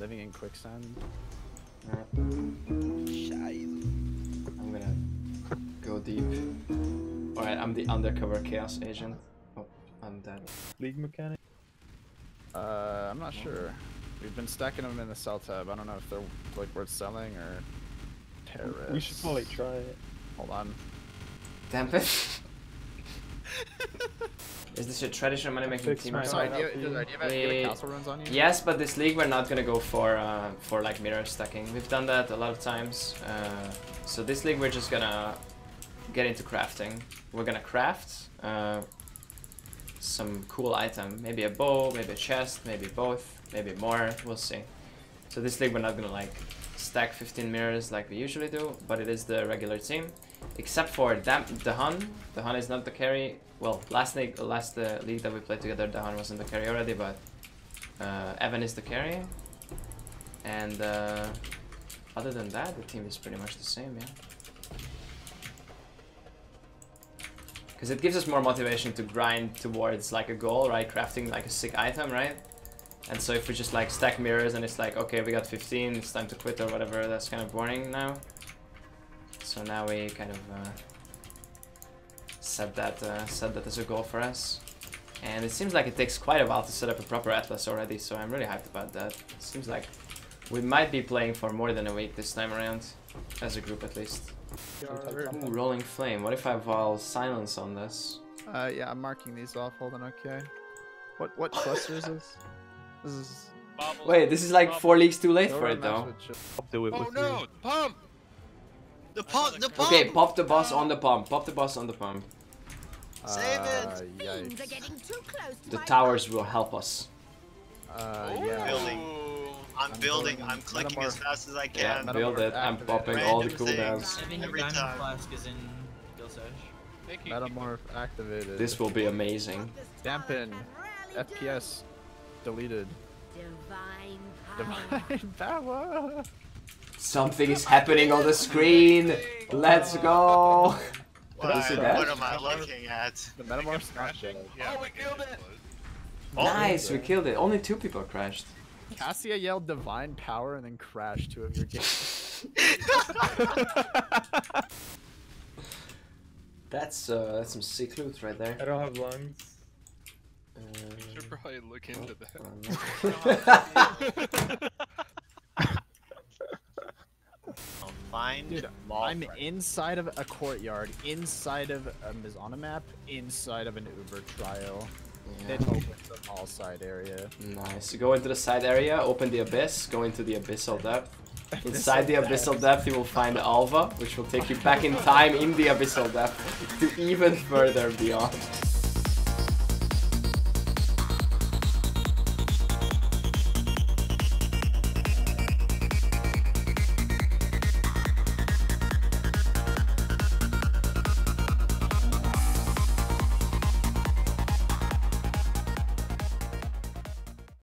living in quicksand. I'm gonna go deep. Alright, I'm the undercover chaos agent. Oh, I'm dead. League mechanic. Uh, I'm not sure. We've been stacking them in the cell tab. I don't know if they're like worth selling or terrorists. We should probably try it. Hold on. Damn it. Is this your traditional money making team? my or Sorry, something? do you, do you, have, do you have castle runes on you? Yes, but this league we're not gonna go for uh, for like mirror stacking. We've done that a lot of times. Uh, so this league we're just gonna get into crafting. We're gonna craft uh, some cool item, maybe a bow, maybe a chest, maybe both, maybe more. We'll see. So this league we're not gonna like stack 15 mirrors like we usually do, but it is the regular team. Except for Dam the Hun. Is not the carry. Well, last league, last uh, league that we played together, the Hun wasn't the carry already, but uh, Evan is the carry. And uh, other than that, the team is pretty much the same, yeah. Because it gives us more motivation to grind towards like a goal, right? Crafting like a sick item, right? And so if we just like stack mirrors and it's like, okay, we got 15, it's time to quit or whatever, that's kind of boring now. So now we kind of uh, set that uh, set that as a goal for us. And it seems like it takes quite a while to set up a proper atlas already, so I'm really hyped about that. It seems like we might be playing for more than a week this time around, as a group at least. Ooh, rolling flame. What if I vol silence on this? Uh, yeah, I'm marking these off. Hold on, okay. What what cluster is this? This is. Wait, this is like four leagues too late Go for it though. with Ch- I'll do it Oh with no, you. pump! The pump, the pump! Okay, pop the boss on the pump. Pop the boss on the pump. Save it. Uh, Fiends are yikes. getting too close to The towers will help us. Uh, yeah. Building. I'm, I'm building, building I'm clicking as fast as I can. Metamorph build it. I'm activated. popping all the Random cooldowns. things. Seven, your Every diamond time. flask is in Gilsash. Metamorph activated. This will be amazing. Dampen. FPS deleted. Divine power. Divine power. Something is happening on the screen. Let's go. What, you see what am I looking at? The metamorph's not dead. Yeah. Oh, we killed it! Nice, we killed it. Only two people crashed. Cassia yelled divine power and then crashed two of your games. That's uh, that's some sick loot right there. I don't have lungs. Uh, Should probably look into that. I'll find Dude, mall I'm friend. inside of a courtyard, inside of a Mizana map, inside of an Uber trial. yeah. It opens the Vaal side area. Nice. Go into the side area, open the abyss, go into the abyssal depth. Inside the abyssal depth, you will find Alva, which will take you back in time in the abyssal depth to even further beyond.